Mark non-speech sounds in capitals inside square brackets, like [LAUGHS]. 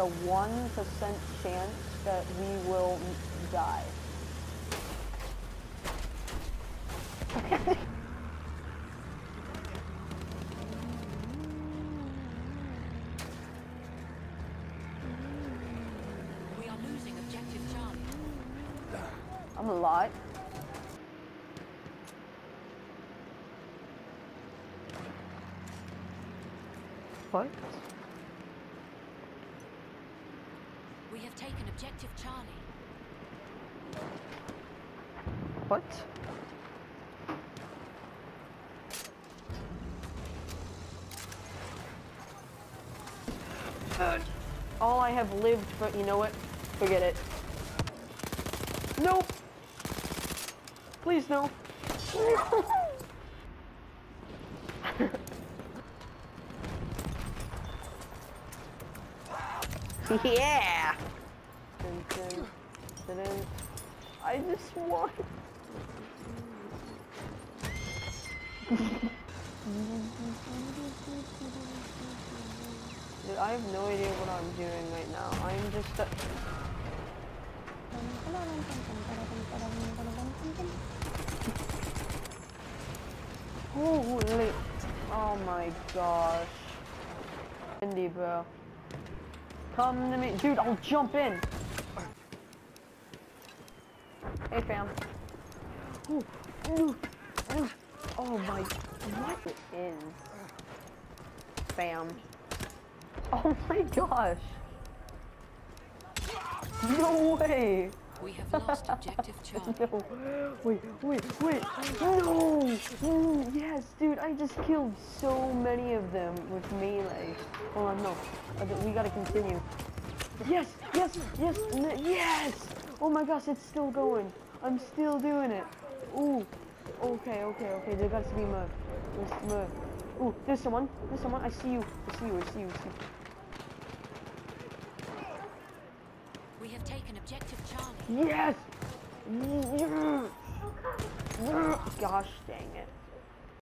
a 1% chance that we will die. [LAUGHS] We are losing objective Charlie. I'm alive. What? We have taken objective Charlie. What? All I have lived for, you know what? Forget it. Nope. Please no. [LAUGHS] yeah. I just want. Dude, I have no idea what I'm doing right now. I'm just. A... Holy. Oh my gosh. Indy, bro. Come to me. Dude, I'll jump in. Hey, fam. Ooh, ooh, ooh. Oh my. What it is? Fam. Oh my gosh. No way. We have lost objective [LAUGHS] Charlie. No. Wait, wait, wait. No. Mm, Yes, dude, I just killed so many of them with melee. Hold on, no. Okay, we gotta continue. Yes, yes, yes, n- yes. Oh my gosh, it's still going. I'm still doing it. Ooh. Okay, okay, okay. There got to be more. There's more. Ooh, there's someone. There's someone. I see you. I see you. I see you. I see you. We have taken objective Charlie. Yes! Yeah. Gosh dang it.